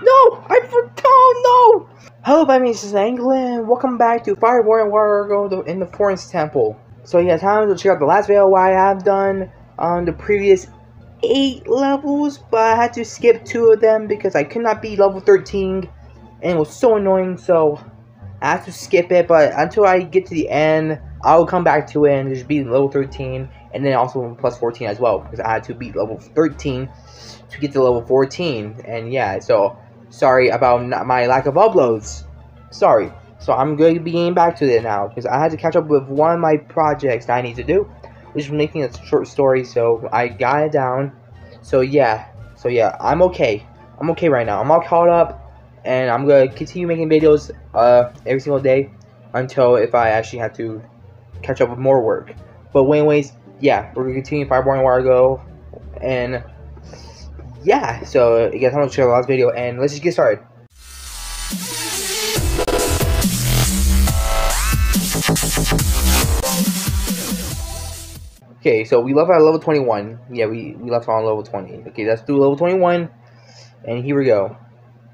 No! I for oh no! Hello, my name is Anglin. Welcome back to Fireboy and Watergirl in the Forest Temple. So yeah, time to check out the last video I have done on the previous eight levels, but I had to skip two of them because I could not beat level 13 and it was so annoying, so I have to skip it, but until I get to the end, I'll come back to it and just beat level 13, and then also plus 14 as well, because I had to beat level 13 to get to level 14, and yeah, so sorry about my lack of uploads, sorry. So I'm going to be getting back to it now, because I had to catch up with one of my projects that I need to do, which is making a short story, so I got it down, so yeah, so yeah, I'm okay, I'm okay right now, I'm all caught up, and I'm gonna continue making videos uh, every single day until if I actually have to catch up with more work. But anyways, yeah, we're gonna continue Fireboy and Watergirl, and yeah, so you guys have to check the last video, and let's just get started. Okay, so we left at level 21. Yeah, we, we left on level 20. Okay, let's do level 21. And here we go.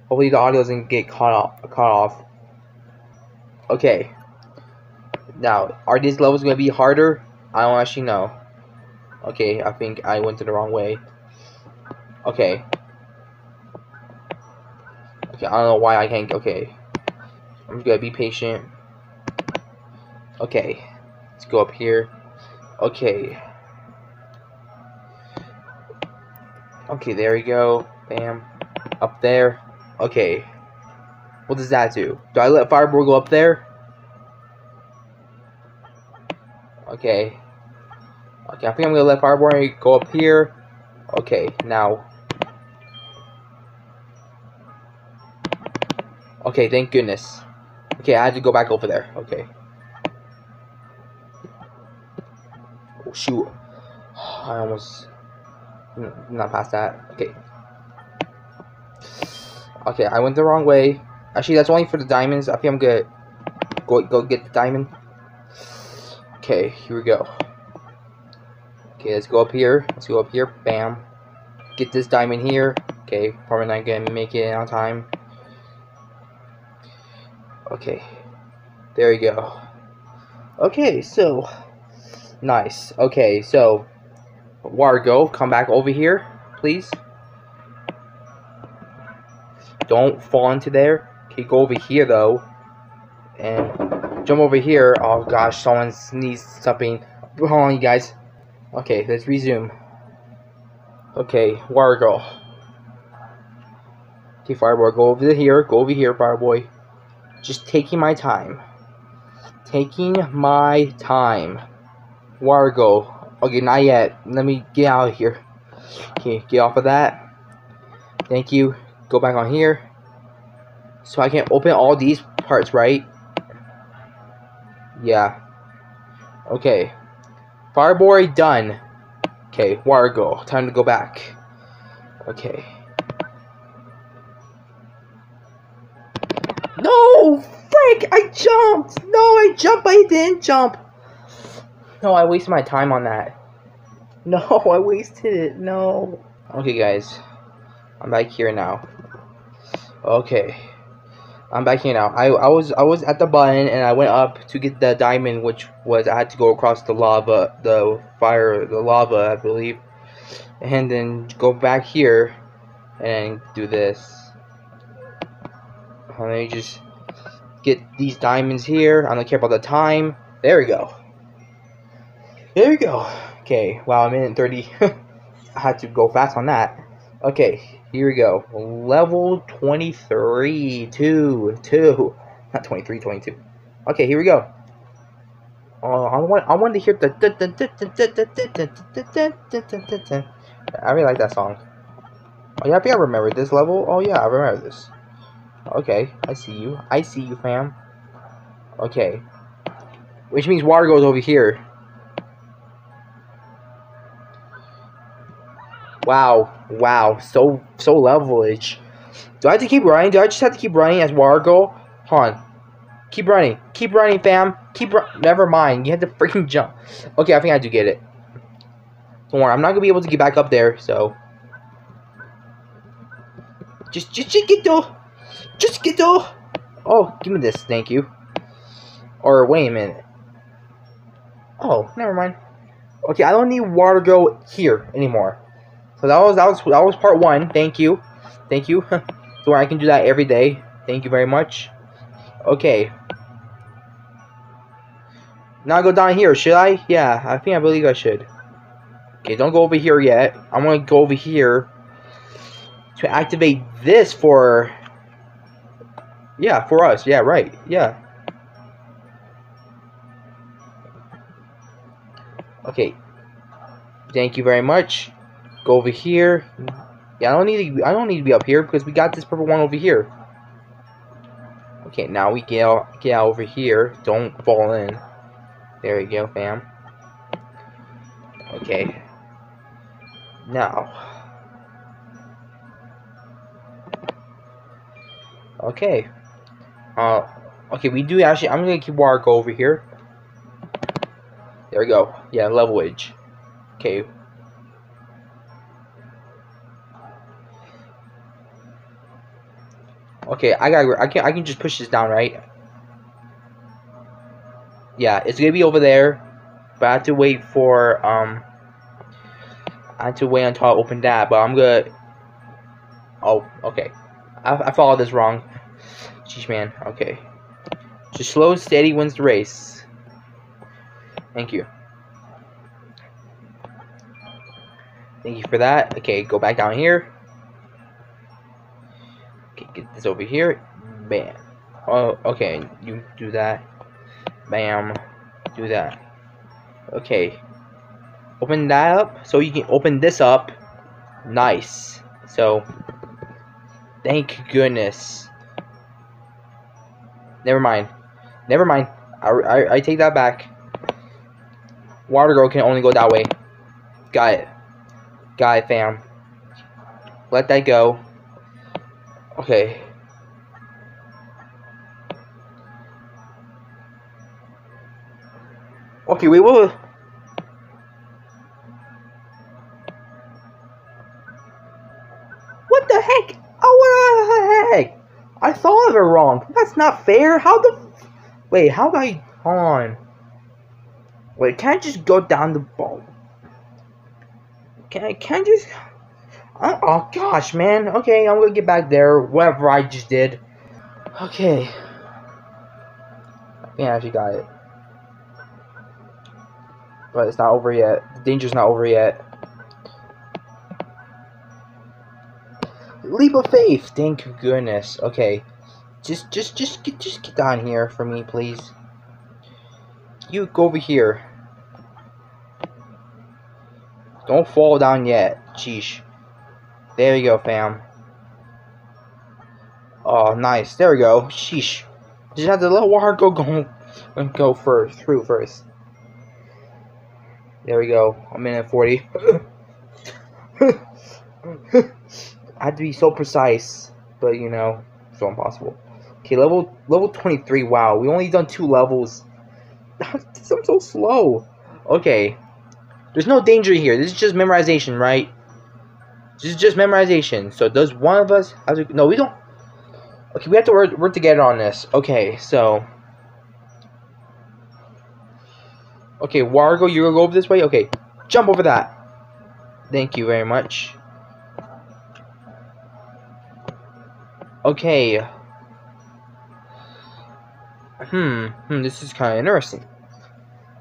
Hopefully the audio doesn't get caught off. Caught off. Okay. Now, are these levels going to be harder? I don't actually know. Okay, I think I went to the wrong way. Okay. Okay, I don't know why I can't. Okay. I'm just to be patient. Okay. Let's go up here. Okay. Okay, there we go. Bam. Up there. Okay. What does that do? Do I let Fireboy go up there? Okay. Okay, I think I'm gonna let Fireboy go up here. Okay, now. Okay, thank goodness. Okay, I had to go back over there. Okay. Oh, shoot. I almost... Not past that. Okay. Okay, I went the wrong way. Actually, that's only for the diamonds. I think I'm good. Go, go get the diamond. Okay, here we go. Okay, let's go up here. Let's go up here. Bam. Get this diamond here. Okay, probably not gonna make it on time. Okay. There you go. Okay, so nice. Okay, so Wargo, come back over here, please. Don't fall into there. Okay, go over here though. And jump over here. Oh gosh, someone needs something. Hold on, you guys. Okay, let's resume. Okay, Wargo. Okay, Fireboy, go over here. Go over here, Fireboy. Just taking my time. Taking my time. Wargo. Okay, not yet. Let me get out of here. Okay, get off of that. Thank you go back on here. So I can open all these parts, right? Yeah. Okay. Fireboy done. Okay, Wargo. Time to go back. Okay. Frick! I jumped! No, I jumped, I didn't jump! No, I wasted my time on that. No, I wasted it. No. Okay, guys. I'm back here now. Okay. I'm back here now. I, I was I was at the button and I went up to get the diamond which was I had to go across the lava the fire the lava I believe and then go back here and do this. Let me just get these diamonds here. I don't care about the time. There we go. There we go. Okay, wow, I'm in 30. I had to go fast on that. Okay, here we go. Level 23. 2. 2. Not 23, 22. Okay, here we go. Oh, I want I want to hear the I really like that song. Oh yeah, I think I remember this level. Oh yeah, I remember this. Okay, I see you. I see you, fam. Okay. Which means water goes over here. Wow, wow, so so levelage. Do I have to keep running? Do I just have to keep running as Wargo? Hold on. Keep running. Keep running, fam. Keep run. Never mind. You had to freaking jump. Okay, I think I do get it. Don't worry. I'm not going to be able to get back up there, so. Just, just, just get though. Just get though. Oh, give me this, thank you. Or wait a minute. Oh, never mind. Okay, I don't need water go here anymore. So that was that was that was part one. Thank you, thank you. so I can do that every day. Thank you very much. Okay. Now go down here, should I? Yeah, I think I believe I should. Okay, don't go over here yet. I'm gonna go over here to activate this for yeah, for us. Yeah, right. Yeah. Okay. Thank you very much. Go over here. Yeah, I don't need to. I don't need to be up here because we got this purple one over here. Okay, now we get out, get out over here. Don't fall in. There we go, fam. Okay. Now. Okay. Uh, okay, we do actually, I'm gonna keep go over here. There we go. Yeah, level edge. Okay. Okay, I got. I can. I can just push this down, right? Yeah, it's gonna be over there, but I have to wait for um. I have to wait until I open that, but I'm gonna. Oh, okay. I, I followed this wrong. Jeez, man. Okay. Just slow and steady wins the race. Thank you. Thank you for that. Okay, go back down here. Okay, get this over here. Bam. Oh, okay. You do that. Bam. Do that. Okay. Open that up so you can open this up. Nice. So, thank goodness. Never mind. Never mind. I, I, I take that back. Water girl can only go that way. Got it. Got it, fam. Let that go. Okay. Okay, will. What I thought of it wrong. That's not fair. How the... Wait, how do I... Hold on. Wait, can I just go down the ball? Can I, can I just... Oh, oh, gosh, man. Okay, I'm gonna get back there. Whatever I just did. Okay. Yeah, I actually got it. But it's not over yet. The danger's not over yet. Leap of faith. Thank goodness. Okay. Just, just, just get, just get down here for me, please. You go over here. Don't fall down yet. Sheesh. There you go, fam. Oh, nice. There we go. Sheesh. Just have to let water go go and go first through first. There we go. I'm in a minute forty. I had to be so precise, but you know, so impossible. Okay, level level 23. Wow, we only done two levels. I'm so slow. Okay, there's no danger here. This is just memorization, right? This is just memorization. So does one of us have to? No, we don't. Okay, we have to work, work together on this. Okay, so. Okay, Wargo, you're gonna go over this way? Okay, jump over that. Thank you very much. Okay. Hmm. Hmm. This is kind of interesting.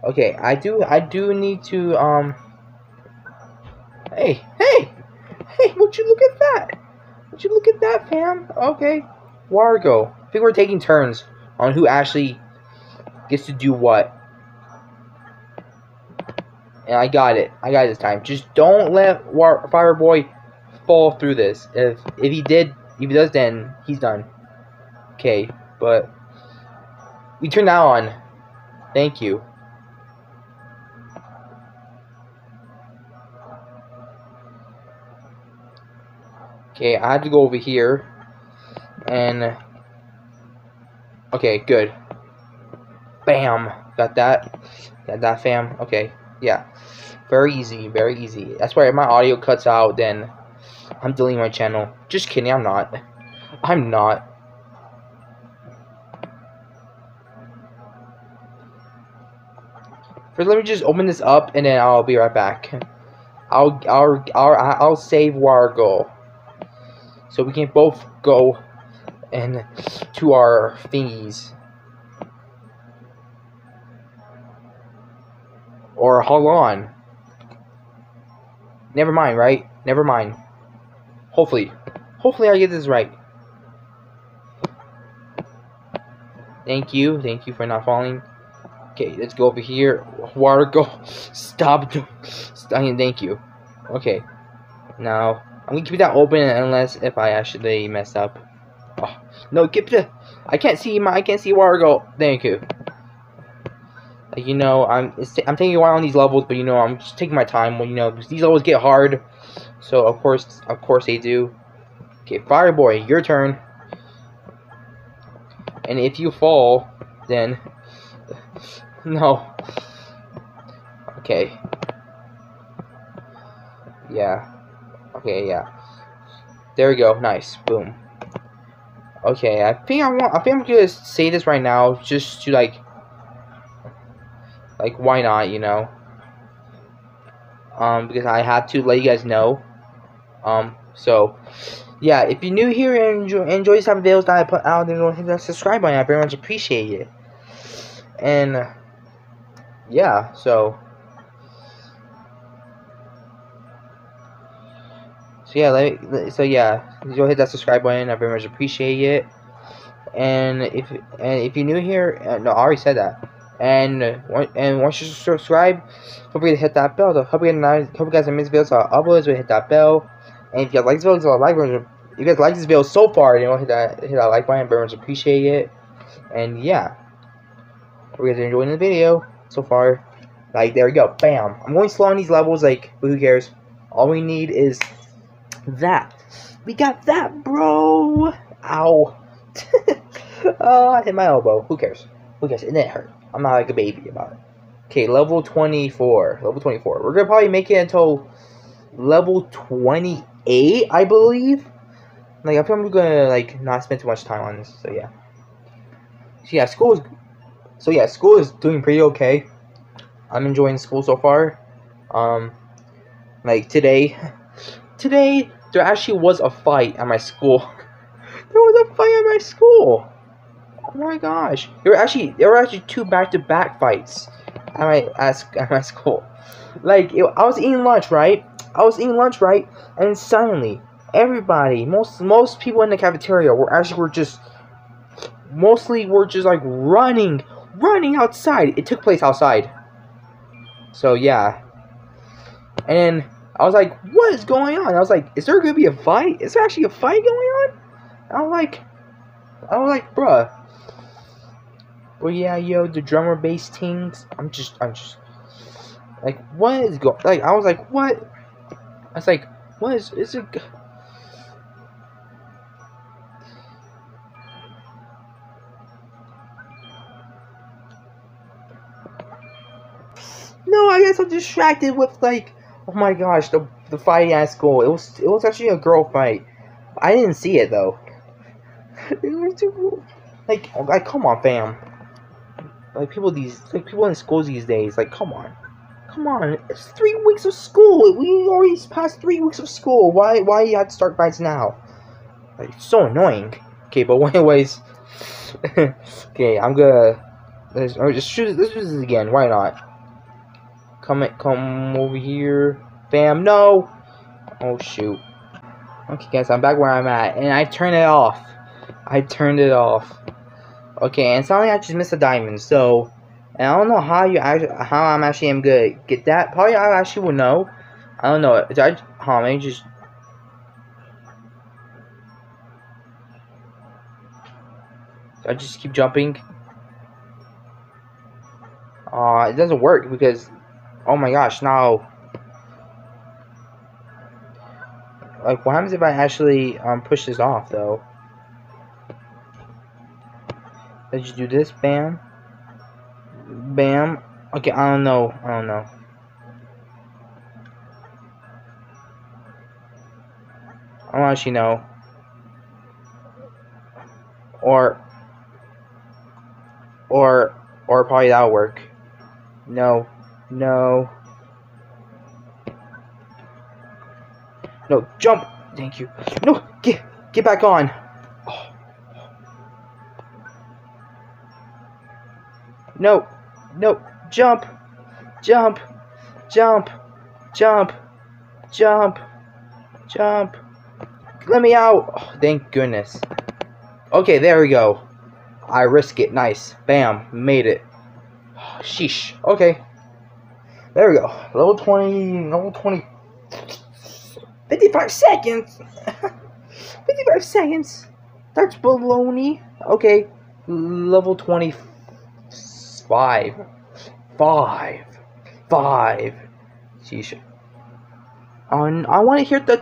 Okay, I do. I do need to. Um. Hey, hey, hey! Would you look at that? Would you look at that, fam? Okay, Wargo. I think we're taking turns on who actually gets to do what. And I got it. I got it this time. Just don't let War Fireboy fall through this. If if he did, if he does, then he's done. Okay, but we turn that on. Thank you. Okay, I had to go over here. And... Okay, good. Bam! Got that. Got that, fam. Okay, yeah. Very easy, very easy. That's why if my audio cuts out, then I'm deleting my channel. Just kidding, I'm not. I'm not. First, let me just open this up, and then I'll be right back. I'll I'll I'll I'll save Wargo, so we can both go and to our thingies. Or hold on. Never mind, right? Never mind. Hopefully. Hopefully I get this right. Thank you. Thank you for not falling. Okay, let's go over here. Water, go. Stop. Stop. Thank you. Okay. Now, I'm gonna keep that open unless if I actually mess up. Oh, no, keep the. I can't see my. I can't see water go. Thank you. Like, you know, I'm. I'm taking a while on these levels, but you know, I'm just taking my time. Well, you know, because these levels get hard. So of course, of course they do. Okay, Fire Boy, your turn. And if you fall, then no. Okay. Yeah. Okay, yeah. There we go. Nice. Boom. Okay, I think I want I think I'm gonna say this right now just to like like why not, you know? Um because I have to let you guys know. Um so yeah, if you're new here and enjoy, enjoy some videos that I put out, then go hit that subscribe button. I very much appreciate it. And yeah, so so yeah, let me, so yeah, go hit that subscribe button. I very much appreciate it. And if and if you're new here, uh, no, I already said that. And and once you subscribe, don't forget to hit that bell. Hope you guys, hope you guys miss videos. So I'll upload, so hit that bell. And if you guys like this video, so like if you guys like this video so far, you know, hit that hit that like button. Very much appreciate it. And yeah, hope you guys are enjoying the video so far. Like, there we go. Bam. I'm going slow on these levels. Like, who cares? All we need is that. We got that, bro. Ow. oh, uh, I hit my elbow. Who cares? Who cares? It didn't hurt. I'm not like a baby about it. Okay, level 24. Level 24. We're going to probably make it until level 28, I believe. Like, I'm going to, like, not spend too much time on this. So, yeah. So, yeah, school is so yeah, school is doing pretty okay. I'm enjoying school so far. Um, like today, today there actually was a fight at my school. there was a fight at my school. Oh my gosh, there were actually there were actually two back-to-back fights at my at, at my school. Like it, I was eating lunch, right? I was eating lunch, right? And suddenly, everybody, most most people in the cafeteria were actually were just mostly were just like running running outside. It took place outside. So yeah. And I was like, what is going on? I was like, is there gonna be a fight? Is there actually a fight going on? And I'm like, I was like, bruh. Well, yeah, yo, the drummer bass things. I'm just, I'm just, like, what is going? Like, I was like, what? I was like, what is? Is it? No, I got so distracted with like, oh my gosh, the the fighting at school. It was it was actually a girl fight. I didn't see it though. it was too cool. Like, oh, like, come on, fam. Like people these like people in schools these days. Like, come on, come on. It's three weeks of school. We already passed three weeks of school. Why why you had to start fights now? Like, so annoying. Okay, but anyways. okay, I'm gonna. Let's, oh, just shoot. Let's this again. Why not? Come come over here. Bam, no! Oh, shoot. Okay, guys, I'm back where I'm at, and I turned it off. I turned it off. Okay, and suddenly I just missed a diamond, so... And I don't know how you how I'm actually am good get that. Probably I actually will know. I don't know. Did I, huh, maybe just... I just keep jumping? Uh, it doesn't work because Oh my gosh, now. Like, what happens if I actually um, push this off, though? Let's do this. Bam. Bam. Okay, I don't know. I don't know. I don't actually know. Or, or, or probably that'll work. No, no. No, jump! Thank you. No, get, get back on. No, no, jump, jump, jump, jump, jump, jump. Let me out. Oh, thank goodness. Okay, there we go. I risk it. Nice. Bam. Made it. Sheesh. Okay. There we go. Level 20. Level 20. 55 seconds. 55 seconds. That's baloney. Okay. Level 25. Five. Five. Five. Sheesh. On, I want to hear the.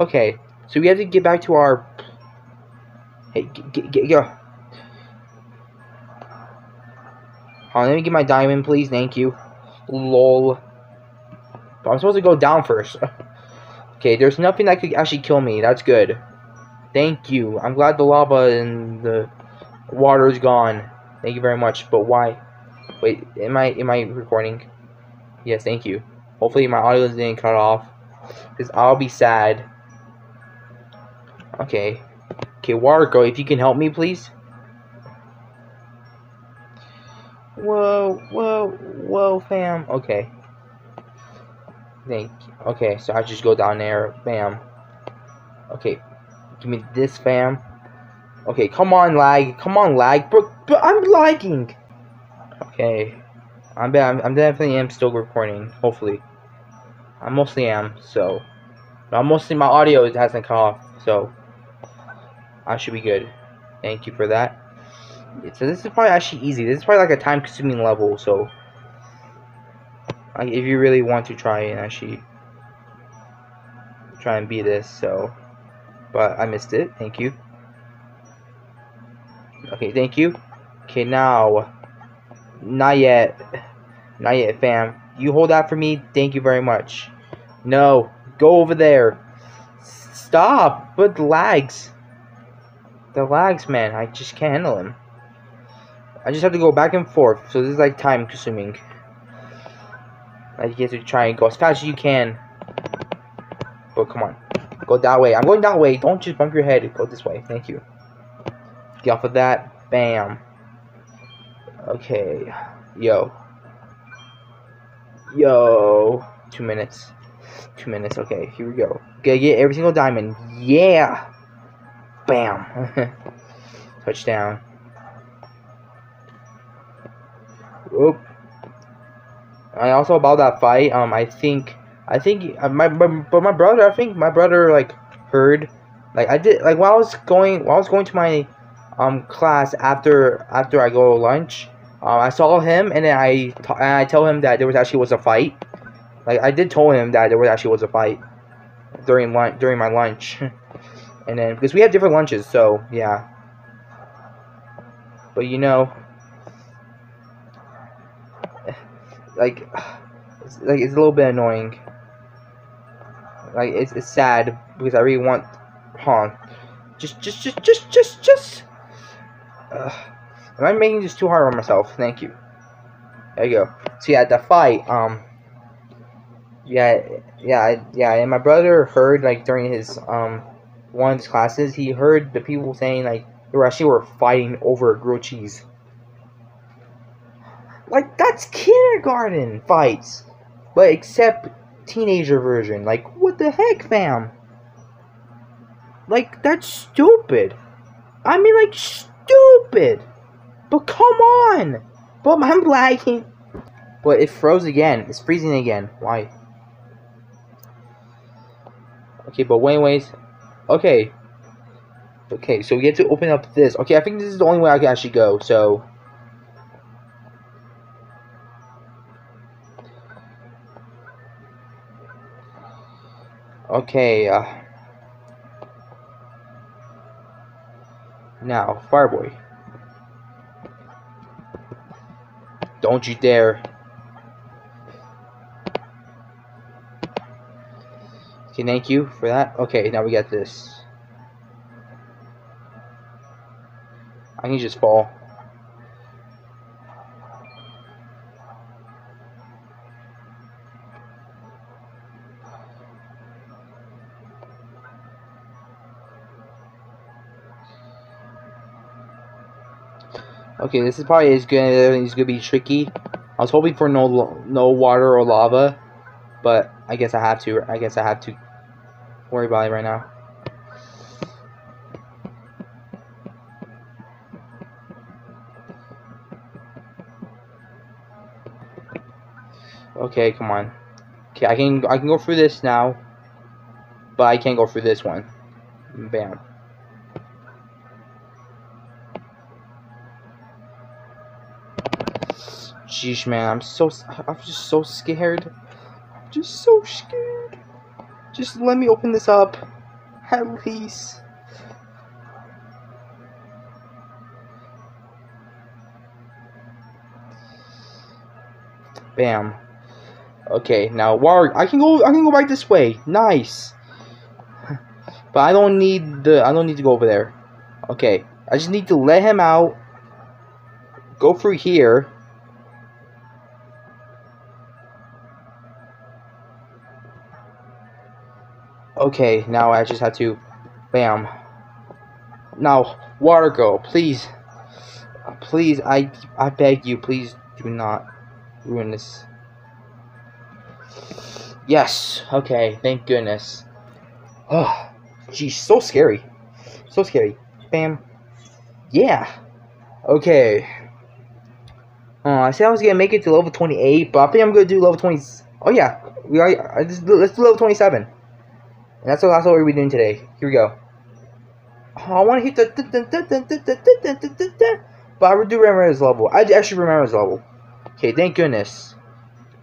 Okay, so we have to get back to our. Hey, get, get, go. On, let me get my diamond, please. Thank you. Lol. But I'm supposed to go down first. okay, there's nothing that could actually kill me. That's good. Thank you. I'm glad the lava and the water is gone. Thank you very much. But why? Wait, am I am I recording? Yes, thank you. Hopefully my audio didn't cut off. Because I'll be sad. Okay. Okay, Wargo, if you can help me, please. Whoa, whoa, whoa, fam. Okay. Thank you. Okay, so I just go down there. Bam. Okay. Give me this, fam. Okay, come on, lag. Come on, lag. But, but I'm lagging. Okay. I'm, I'm, I'm definitely am still recording. Hopefully. I mostly am, so. But mostly my audio hasn't cut off, so. I should be good. Thank you for that. So this is probably actually easy. This is probably like a time consuming level, so. Like if you really want to try and actually try and beat this, so. But I missed it. Thank you. Okay, thank you. Okay, now. Not yet. Not yet, fam. You hold that for me? Thank you very much. No. Go over there. Stop. But the lags. The lags, man. I just can't handle them. I just have to go back and forth. So this is like time consuming. Like you have to try and go as fast as you can. But come on. Go that way. I'm going that way. Don't just bump your head. Go this way. Thank you. Get off of that. Bam. Okay. Yo. Yo. Two minutes. Two minutes. Okay, here we go. Gotta get every single diamond. Yeah. Bam. Touchdown. Oop. I also about that fight. Um, I think, I think uh, my, but my brother. I think my brother like heard, like I did, like while I was going, while I was going to my um class after after I go to lunch. Um, I saw him and then I and I tell him that there was actually was a fight. Like I did tell him that there was actually was a fight during lunch during my lunch, and then because we have different lunches, so yeah. But you know, like, it's, like it's a little bit annoying. Like it's it's sad because I really want, huh? Just just just just just just. Uh, am I making this too hard on myself? Thank you. There you go. So yeah, the fight. Um. Yeah, yeah, yeah. And my brother heard like during his um one of his classes, he heard the people saying like they were actually were fighting over grilled cheese. Like that's kindergarten fights, but except teenager version. Like what the heck, fam? Like that's stupid. I mean, like stupid. But come on. But I'm lagging. But it froze again. It's freezing again. Why? Okay, but anyways. Okay. Okay, so we get to open up this. Okay, I think this is the only way I can actually go, so... Okay, uh... Now, Fireboy. Don't you dare. Okay, thank you for that. Okay, now we got this. I can just fall. Okay, this is probably is gonna is gonna be tricky. I was hoping for no no water or lava, but I guess I have to. I guess I have to worry about it right now. Okay, come on. Okay, I can I can go through this now, but I can't go through this one. Bam. Jeez, man, I'm so I'm just so scared. I'm just so scared. Just let me open this up, at least. Bam. Okay, now War I can go I can go right this way. Nice. But I don't need the I don't need to go over there. Okay. I just need to let him out. Go through here. Okay, now I just have to... Bam. Now, water go, please. Please, I, I beg you, please do not ruin this. Yes, okay, thank goodness. Oh, geez, so scary. So scary. Bam. Yeah. Okay. Uh, I said I was gonna make it to level 28, but I think I'm gonna do level 20. Oh yeah, we are. I let's do level 27. And that's, that's what we're doing today. Here we go. Oh, I want to hit the... But I do remember his level. I actually remember his level. Okay, thank goodness.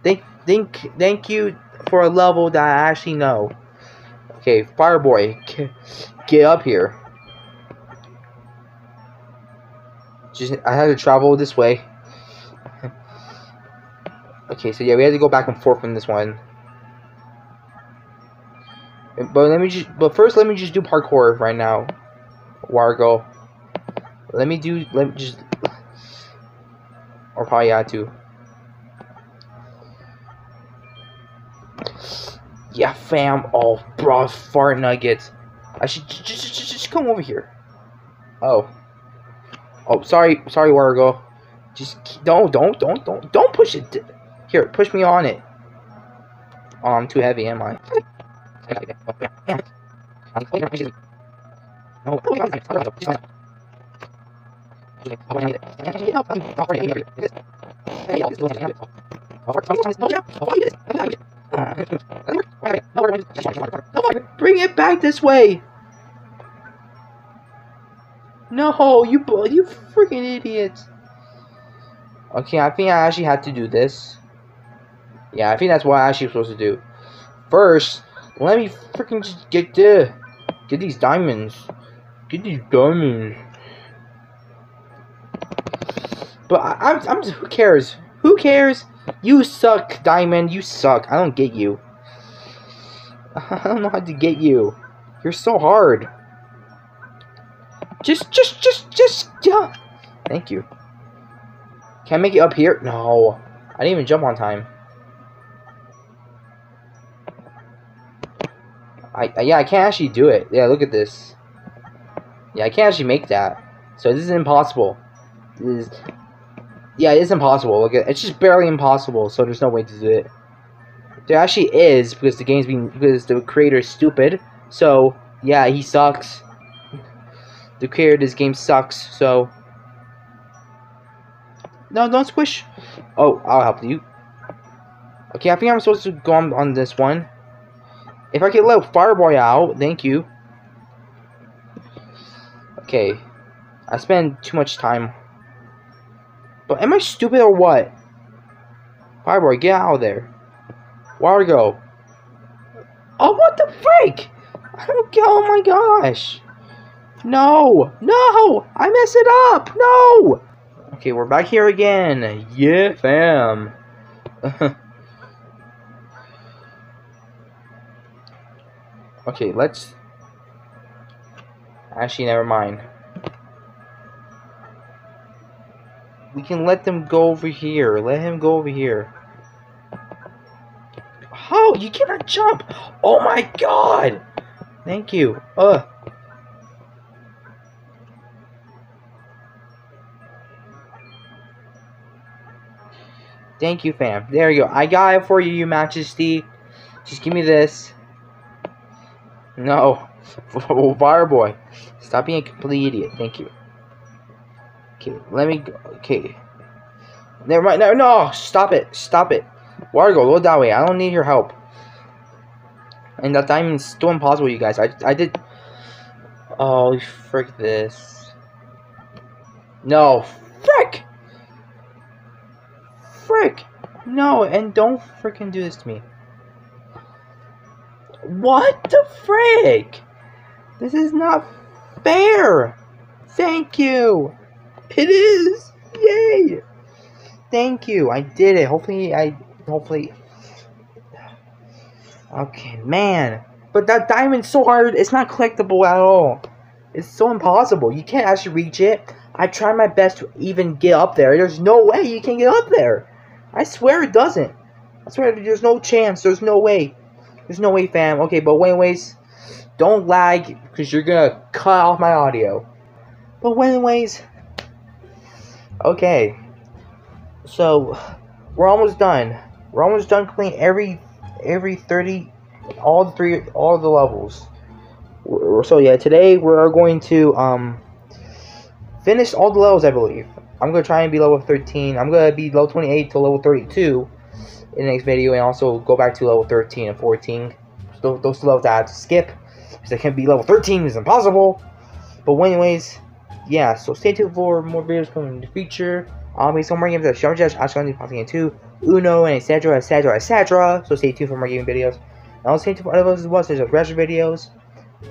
Thank, thank, thank you for a level that I actually know. Okay, Fireboy, get up here. Just, I had to travel this way. okay, so yeah, we had to go back and forth from this one. But let me just, but first let me just do parkour right now. Wargo. Let me do, let me just, or probably had to. Yeah, fam. Oh, bro, fart nuggets. I should just, just, just come over here. Oh. Oh, sorry, sorry, Wargo. Just don't, don't, don't, don't, don't push it. Here, push me on it. Oh, I'm too heavy, am I? Bring it back this way! No, you you freaking idiots! Okay, I think I actually had to do this. Yeah, I think that's what I actually supposed to do. First, let me freaking just get the get these diamonds. Get these diamonds. But I, am I'm just who cares? Who cares? You suck, Diamond. You suck. I don't get you. I don't know how to get you. You're so hard. Just, just, just, just, yeah. Thank you. Can I make it up here? No. I didn't even jump on time. I, I, yeah, I can't actually do it. Yeah, look at this. Yeah, I can't actually make that. So this is impossible. This is, yeah, it is impossible. Look at it's just barely impossible. So there's no way to do it. There actually is because the game's being because the creator is stupid. So yeah, he sucks. The creator of this game sucks. So no, don't squish. Oh, I'll help you. Okay, I think I'm supposed to go on, on this one. If I can let Fireboy out, thank you. Okay. I spend too much time. But am I stupid or what? Fireboy, get out of there. Wargo. Oh, what the freak? I don't get, oh my gosh. No, no, I messed it up, no. Okay, we're back here again. Yeah, fam. Okay, let's... Actually, never mind. We can let them go over here. Let him go over here. How? You cannot jump! Oh my god! Thank you. Ugh. Thank you, fam. There you go. I got it for you, you majesty. Just give me this. No. Fireboy. Stop being a complete idiot. Thank you. Okay, let me go. Okay. Never mind. No, no. Stop it. Stop it. Wargo, go that way. I don't need your help. And that diamond's still impossible, you guys. I, I did... Oh, frick this. No. Frick! frick? No, and don't freaking do this to me. What the frick? This is not fair. Thank you. It is. Yay. Thank you. I did it. Hopefully, I. Hopefully. Okay, man. But that diamond's so hard. It's not collectible at all. It's so impossible. You can't actually reach it. I tried my best to even get up there. There's no way you can get up there. I swear it doesn't. I swear there's no chance. There's no way. There's no way, fam. Okay, but anyways, don't lag because you're gonna cut off my audio. But anyways, okay. So we're almost done. We're almost done cleaning every every 30 all the three all the levels. So yeah, today we're going to um finish all the levels I believe. I'm to try and be level 13. I'm to be level 28 to level 32 in the next video and also go back to level 13 and 14. So those levels I have to skip because I can't be level 13 is impossible. But anyways, yeah, so stay tuned for more videos coming in the future. I'll be some more games like Summer Judge, Ashkan, Popping 2, Uno, and etc, etc, etc. So stay tuned for more gaming videos. And also stay tuned for other videos as well, such as Ratchet videos.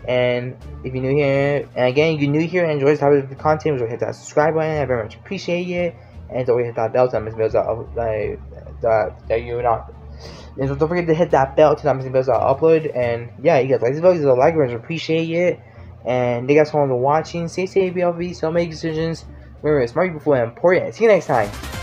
And if you're new here, and again, if you're new here and enjoy this type of content, hit that subscribe button. I very much appreciate it. And don't forget to hit that bell to miss videos that, that, that you're not. And so don't forget to hit that bell to not miss videos I upload. And yeah, you guys like this video, like, I appreciate it. And thank you guys for watching. Stay safe, BLV, so make decisions. Remember, it's smart before important. See you next time.